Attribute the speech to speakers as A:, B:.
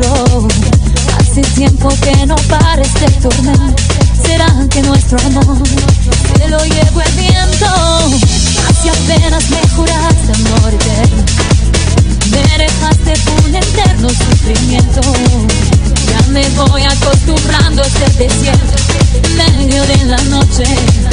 A: Hace tiempo que no pares de tornar. Será que nuestro amor se lo llevo el viento. Así apenas me juraste amor eterno. Me dejaste un eterno sufrimiento. Ya me voy acostumbrando a este desierto. En medio de la noche.